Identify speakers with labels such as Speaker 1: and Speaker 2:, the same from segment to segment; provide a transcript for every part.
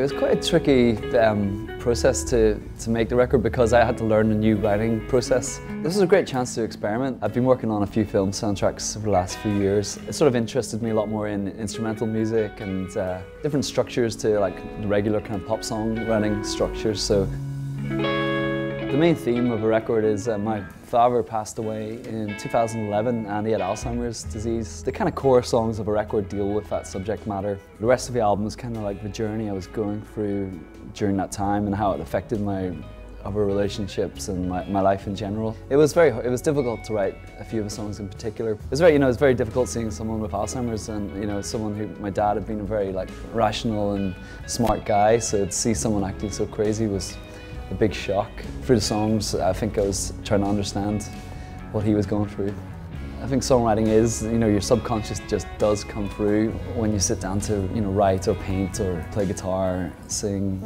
Speaker 1: It was quite a tricky um, process to, to make the record because I had to learn a new writing process. This was a great chance to experiment. I've been working on a few film soundtracks over the last few years. It sort of interested me a lot more in instrumental music and uh, different structures to like the regular kind of pop song writing structures. So the main theme of a record is uh, my father passed away in 2011 and he had Alzheimer's disease. The kind of core songs of a record deal with that subject matter. The rest of the album is kind of like the journey I was going through during that time and how it affected my other relationships and my, my life in general. It was very, it was difficult to write a few of the songs in particular. It was very, you know, it was very difficult seeing someone with Alzheimer's and, you know, someone who, my dad had been a very like rational and smart guy, so to see someone acting so crazy was a big shock. Through the songs, I think I was trying to understand what he was going through. I think songwriting is, you know, your subconscious just does come through when you sit down to, you know, write or paint or play guitar, sing.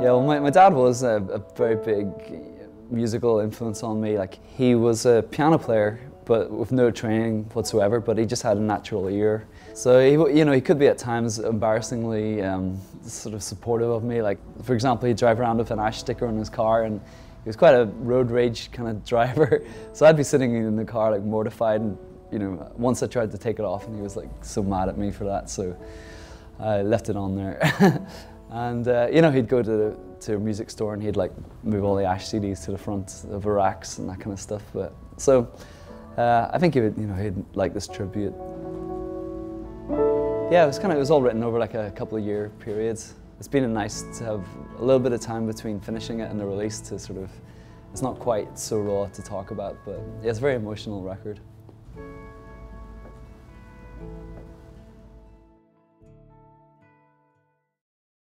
Speaker 1: Yeah, well, my, my dad was a, a very big musical influence on me. Like, he was a piano player but with no training whatsoever, but he just had a natural ear. So, he, you know, he could be at times embarrassingly um, sort of supportive of me. Like, for example, he'd drive around with an Ash sticker on his car and he was quite a road rage kind of driver. So I'd be sitting in the car like mortified and, you know, once I tried to take it off and he was like so mad at me for that. So I left it on there. and, uh, you know, he'd go to, to a music store and he'd like move all the Ash CDs to the front of the racks and that kind of stuff. But so, uh, I think he would, you know, he'd like this tribute. Yeah, it was kind of, it was all written over like a couple of year periods. It's been nice to have a little bit of time between finishing it and the release to sort of, it's not quite so raw to talk about, but yeah, it's a very emotional record.